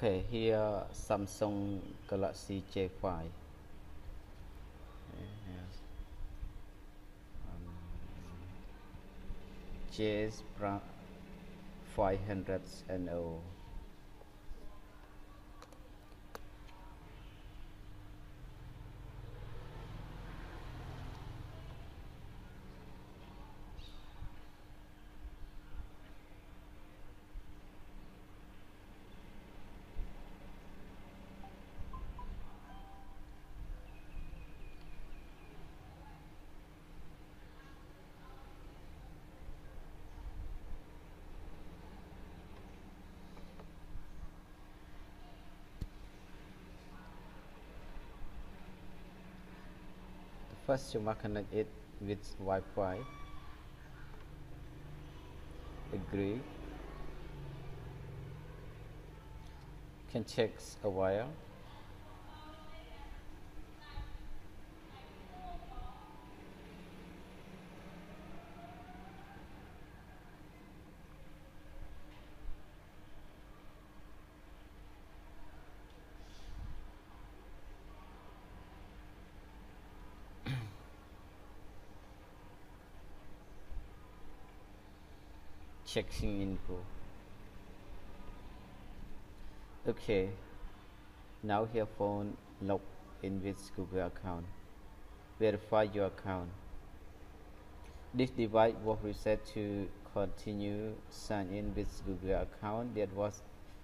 Okay, here Samsung Galaxy J5. Okay, here's, um, JS 500 NO. First you must connect it with Wi-Fi. Agree. Can check a while. Checking info. Okay. Now here phone log in with google account. Verify your account. This device was reset to continue sign in with google account. That was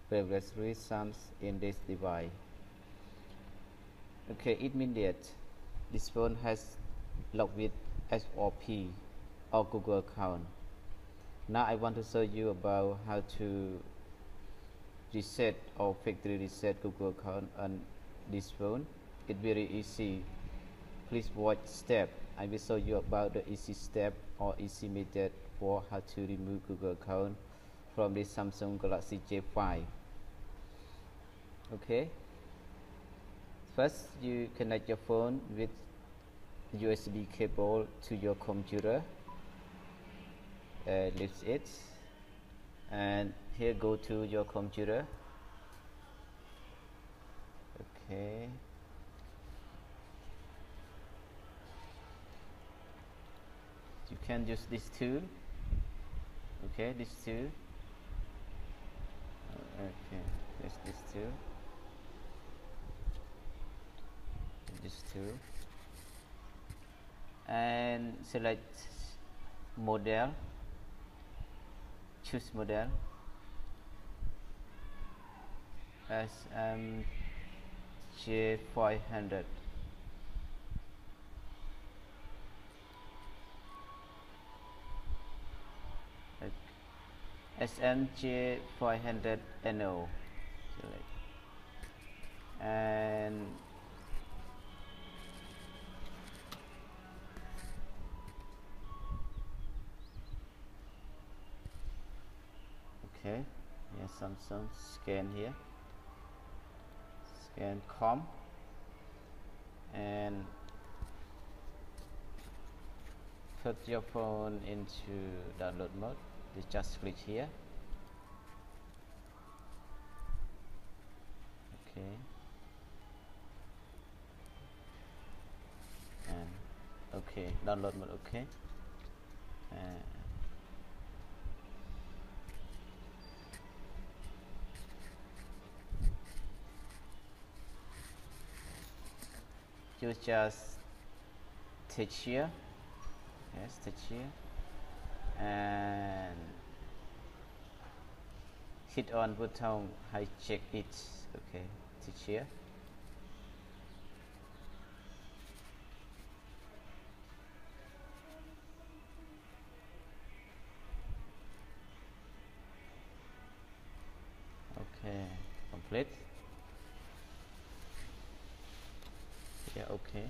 previously signed in this device. Okay it means that this phone has logged with SOP or Google account now I want to show you about how to reset or factory reset Google account on this phone. It's very easy. Please watch step. I will show you about the easy step or easy method for how to remove Google account from this Samsung Galaxy J5 okay. First you connect your phone with USB cable to your computer uh, leaves it. And here go to your computer. Okay. You can use this tool. Okay this tool. Okay there's this tool. This tool. And select model choose model SMJ500 SMJ500 NO select Samsung scan here. Scan com. And put your phone into download mode. You just click here. Okay. And okay download mode okay you just touch here yes touch here and hit on button check it. Okay touch here okay complete yeah okay.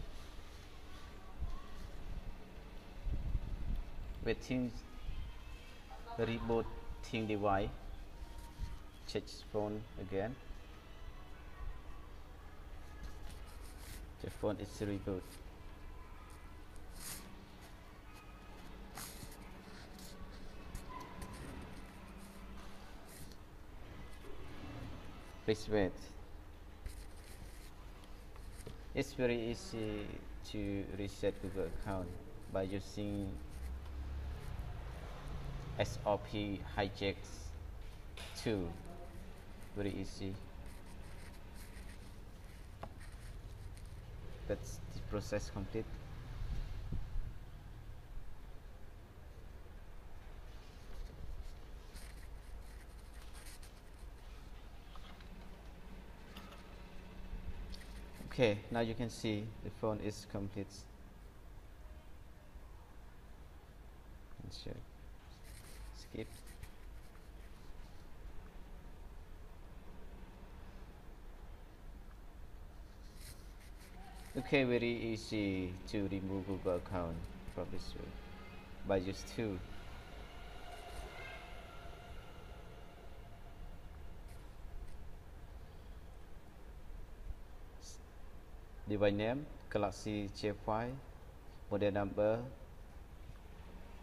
Waiting rebooting device. Check phone again. The phone is reboot. Please wait it's very easy to reset Google account by using SOP hijacks 2 very easy. That's the process complete okay now you can see the phone is complete. Skip. Okay very easy to remove Google account from this way by just two device name Galaxy J5 model number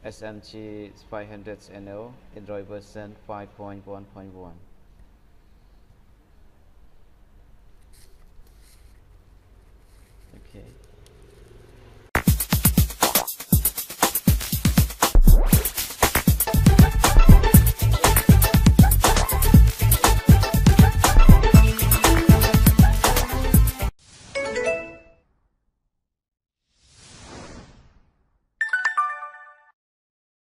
SMG 500NO Android version 5.1.1